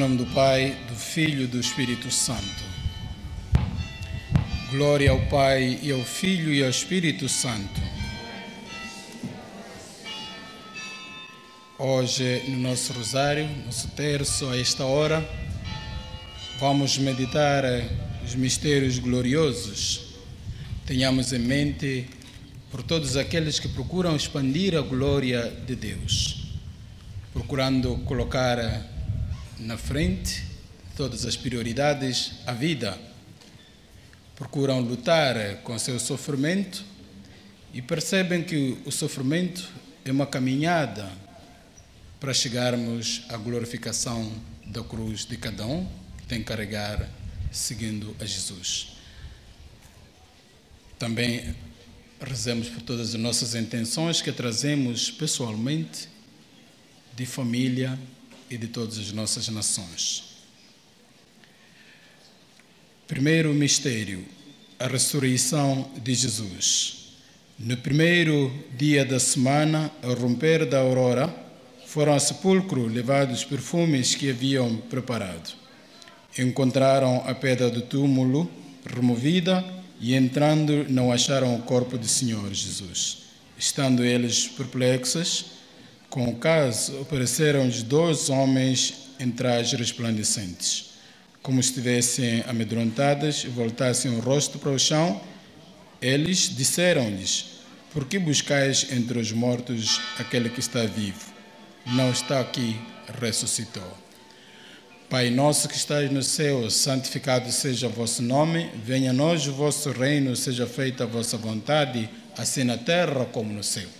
Nome do Pai, do Filho e do Espírito Santo. Glória ao Pai e ao Filho e ao Espírito Santo. Hoje, no nosso rosário, nosso terço, a esta hora, vamos meditar os mistérios gloriosos. Tenhamos em mente por todos aqueles que procuram expandir a glória de Deus, procurando colocar na frente todas as prioridades a vida, procuram lutar com seu sofrimento e percebem que o sofrimento é uma caminhada para chegarmos à glorificação da cruz de cada um que tem que carregar seguindo a Jesus. Também rezemos por todas as nossas intenções que trazemos pessoalmente, de família e de todas as nossas nações. Primeiro mistério, a ressurreição de Jesus. No primeiro dia da semana, ao romper da aurora, foram ao sepulcro levados perfumes que haviam preparado. Encontraram a pedra do túmulo removida e, entrando, não acharam o corpo do Senhor Jesus. Estando eles perplexos com o caso, apareceram-lhes dois homens em trajes resplandecentes, como estivessem amedrontadas e voltassem o rosto para o chão. Eles disseram-lhes: Por que buscais entre os mortos aquele que está vivo? Não está aqui, ressuscitou. Pai nosso que estás no céu, santificado seja o vosso nome, venha a nós o vosso reino, seja feita a vossa vontade, assim na terra como no céu.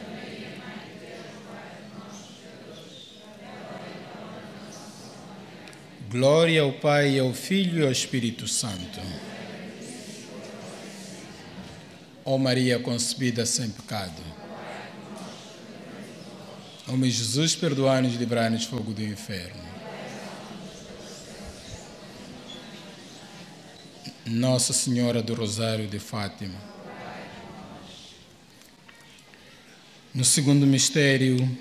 Glória ao Pai, ao Filho e ao Espírito Santo. Ó Maria concebida sem pecado. Ó meu Jesus, perdoai-nos e livrai-nos do fogo do inferno. Nossa Senhora do Rosário de Fátima. No segundo mistério,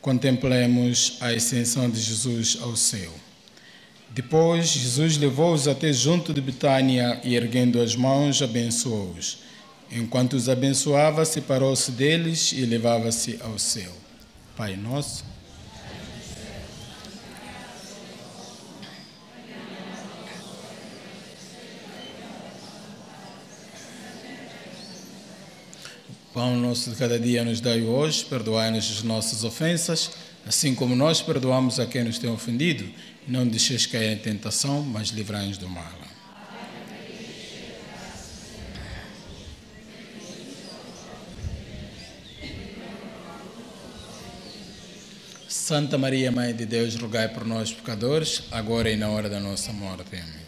contemplemos a ascensão de Jesus ao céu. Depois, Jesus levou-os até junto de Betânia e, erguendo as mãos, abençoou-os. Enquanto os abençoava, separou-se deles e levava-se ao céu. Pai nosso. Pão nosso de cada dia nos dai hoje, perdoai-nos as nossas ofensas, assim como nós perdoamos a quem nos tem ofendido. Não deixeis cair em tentação, mas livrai-nos do mal. Santa Maria, Mãe de Deus, rogai por nós, pecadores, agora e na hora da nossa morte. Amém.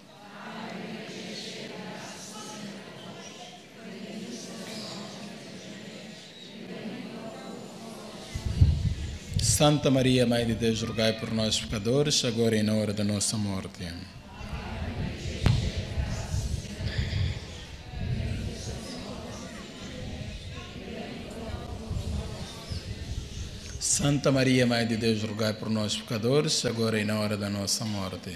Santa Maria, Mãe de Deus, rogai por nós, pecadores, agora e na hora da nossa morte. Santa Maria, Mãe de Deus, rogai por nós, pecadores, agora e na hora da nossa morte.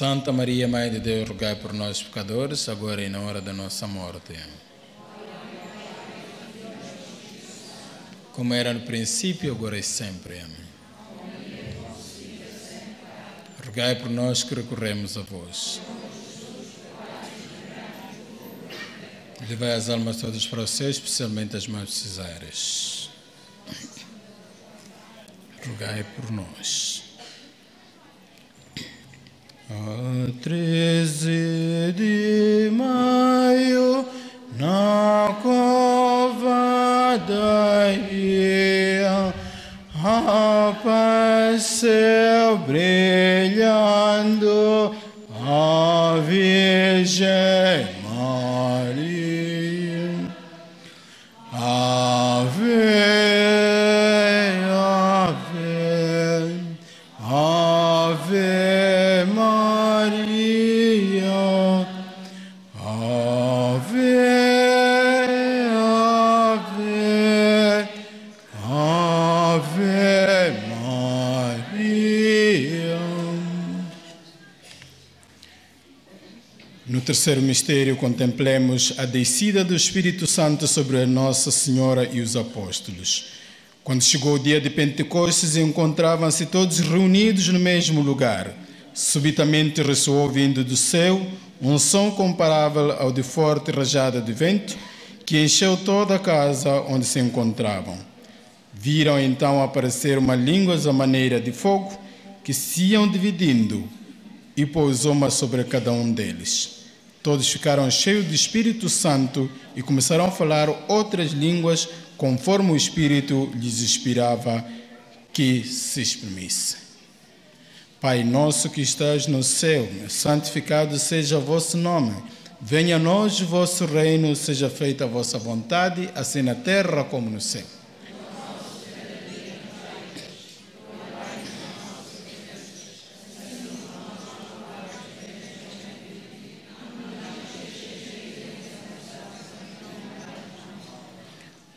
Santa Maria, Mãe de Deus, rogai por nós, pecadores, agora e na hora da nossa morte. Como era no princípio, agora e sempre. Amém. Rogai por nós que recorremos a vós. Levai as almas todas para o especialmente as mais precisárias. Rogai por nós. A 13 de maio, na cova da Ia, apareceu brilhando a Virgem terceiro mistério, contemplemos a descida do Espírito Santo sobre a Nossa Senhora e os apóstolos. Quando chegou o dia de Pentecostes, encontravam-se todos reunidos no mesmo lugar. Subitamente ressoou vindo do céu um som comparável ao de forte rajada de vento que encheu toda a casa onde se encontravam. Viram então aparecer uma língua à maneira de fogo que se iam dividindo e pousou uma sobre cada um deles. Todos ficaram cheios do Espírito Santo e começaram a falar outras línguas conforme o Espírito lhes inspirava que se exprimisse. Pai nosso que estás no céu, santificado seja o vosso nome. Venha a nós o vosso reino, seja feita a vossa vontade, assim na terra como no céu.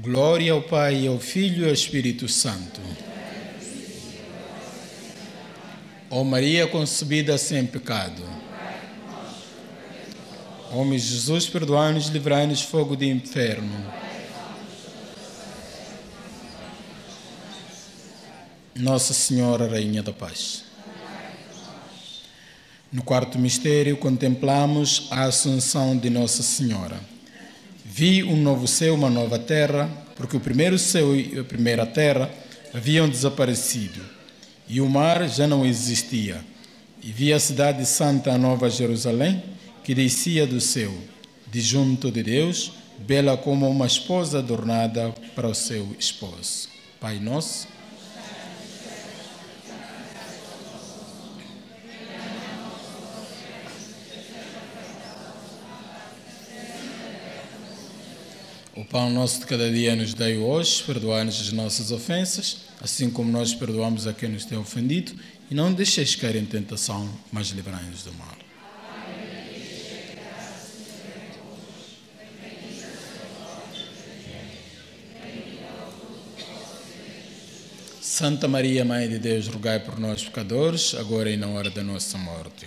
Glória ao Pai, ao Filho e ao Espírito Santo. Ó Maria concebida sem pecado. Ó meu Jesus, perdoai-nos, livrai-nos fogo do inferno. Nossa Senhora, Rainha da Paz. No quarto mistério, contemplamos a Assunção de Nossa Senhora. Vi um novo céu, uma nova terra, porque o primeiro céu e a primeira terra haviam desaparecido, e o mar já não existia. E vi a cidade santa, a Nova Jerusalém, que descia do céu, de junto de Deus, bela como uma esposa adornada para o seu esposo. Pai nosso, O pão nosso de cada dia nos dai hoje, perdoai-nos as nossas ofensas, assim como nós perdoamos a quem nos tem ofendido, e não deixeis cair em tentação, mas livrai-nos do mal. Santa Maria, Mãe de Deus, rogai por nós pecadores, agora e na hora da nossa morte.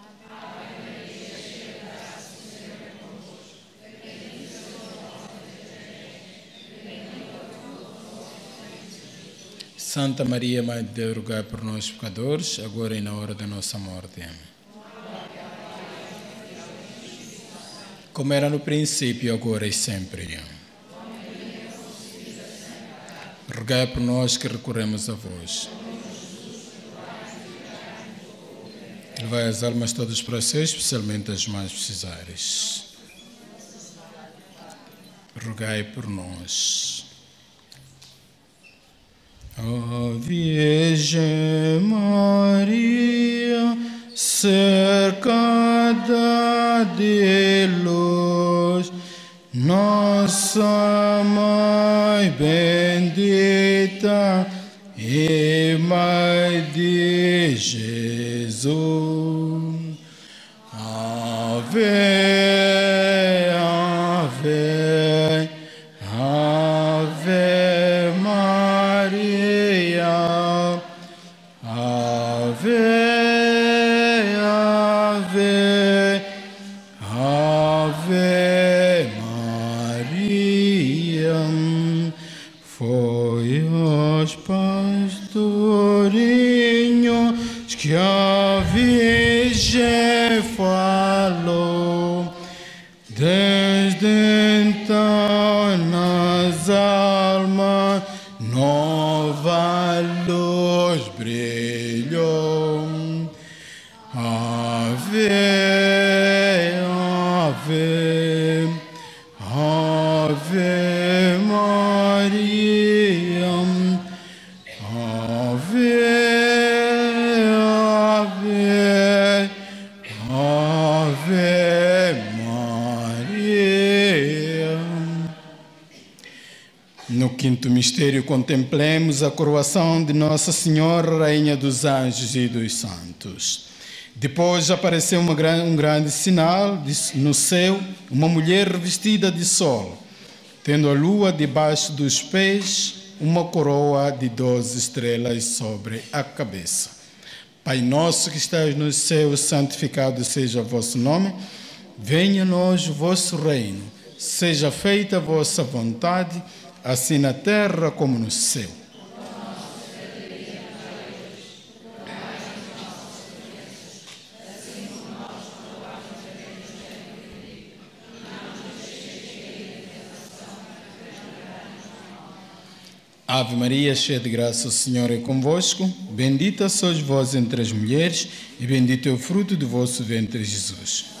Santa Maria, Mãe de Deus, rogai por nós pecadores, agora e na hora da nossa morte. Como era no princípio, agora e sempre. Rogai por nós que recorremos a vós. Levai as almas todas para si, especialmente as mais precisares. Rogai por nós. Ó Virgem Maria, cercada de luz, nossa Mãe bendita e Mãe de Jesus. Ave, ave, quinto mistério, contemplemos a coroação de Nossa Senhora, Rainha dos Anjos e dos Santos. Depois apareceu uma um grande sinal no céu, uma mulher revestida de sol, tendo a lua debaixo dos pés, uma coroa de doze estrelas sobre a cabeça. Pai nosso que estás nos céus, santificado seja o vosso nome. Venha a nós o vosso reino. Seja feita a vossa vontade, assim na terra como no céu. Ave Maria, cheia de graça, o Senhor é convosco. Bendita sois vós entre as mulheres, e bendito é o fruto do vosso ventre, Jesus.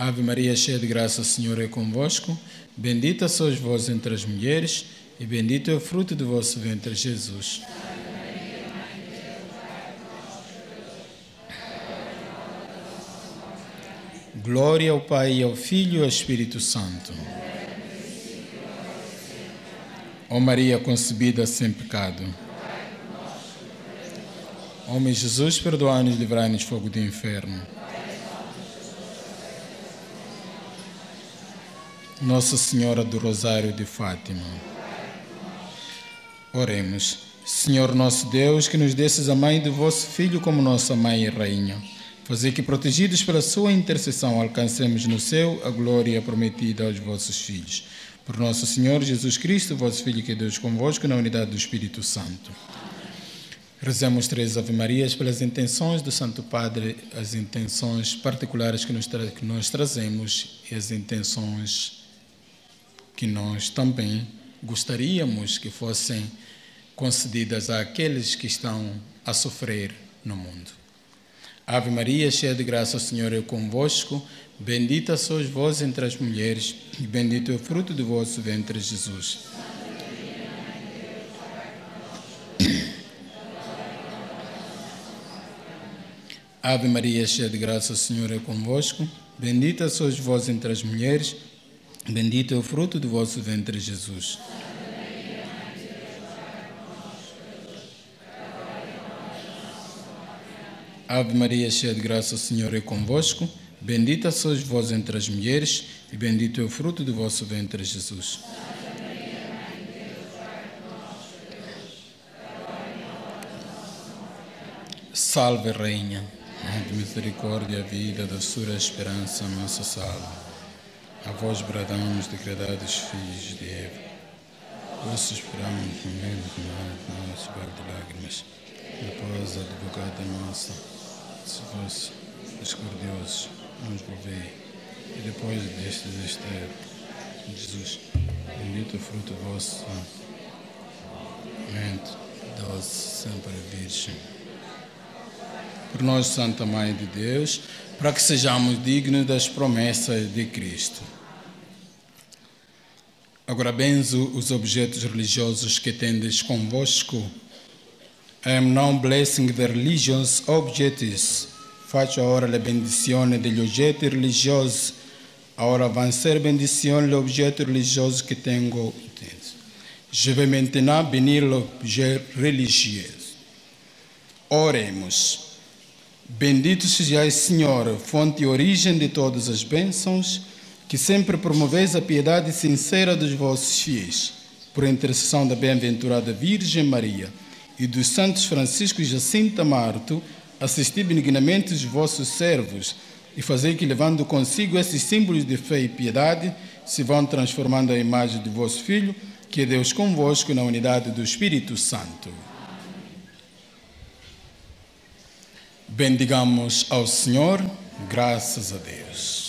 Ave Maria, cheia de graça, o Senhor é convosco. Bendita sois vós entre as mulheres, e bendito é o fruto do vosso ventre, Jesus. Glória ao Pai, ao Filho e ao Espírito Santo. Ó Maria concebida sem pecado. Meu Jesus, perdoai-nos livrai-nos do fogo do inferno. Nossa Senhora do Rosário de Fátima. Oremos. Senhor nosso Deus, que nos desses a mãe do vosso Filho como nossa mãe e rainha. Fazer que, protegidos pela sua intercessão, alcancemos no céu a glória prometida aos vossos filhos. Por nosso Senhor Jesus Cristo, vosso Filho, que é Deus convosco, na unidade do Espírito Santo. Rezemos três Ave Marias pelas intenções do Santo Padre, as intenções particulares que nós, que nós trazemos e as intenções que nós também gostaríamos que fossem concedidas àqueles que estão a sofrer no mundo. Ave Maria, cheia de graça, o Senhor é convosco. Bendita sois vós entre as mulheres, e bendito é o fruto do vosso ventre, Jesus. Ave Maria, cheia de graça, o Senhor é convosco. Bendita sois vós entre as mulheres, bendito é o fruto do vosso ventre, Jesus. Ave Maria, cheia de graça, o Senhor é convosco. Bendita sois vós entre as mulheres, e bendito é o fruto do vosso ventre, Jesus. Salve, Rainha, de misericórdia, vida, doçura, esperança, nossa salve. A vós bradamos, degradados filhos de Eva. Vós esperamos no meio do nosso vale de lágrimas. Depois, advogada nossa, se vós, misericordiosos, nos volvei. E depois deste desterro, Jesus, bendito fruto vosso mente, doce, sempre virgem. Por nós, Santa Mãe de Deus, para que sejamos dignos das promessas de Cristo. Agora benzo os objetos religiosos que tendes convosco. I am now blessing the religious objects. Faccio ora la benedizione degli oggetti religiosi. Ora avancer benedizione l'oggetto religioso que tenho. Je vais maintenant bénir l'objet religieux. Oremos. Bendito sejais, Senhor, fonte e origem de todas as bênçãos, que sempre promoveis a piedade sincera dos vossos fiéis, por intercessão da bem-aventurada Virgem Maria e dos santos Francisco e Jacinta Marto, assisti benignamente os vossos servos e fazei que, levando consigo esses símbolos de fé e piedade, se vão transformando a imagem do vosso Filho, que é Deus convosco na unidade do Espírito Santo. Bendigamos ao Senhor, graças a Deus.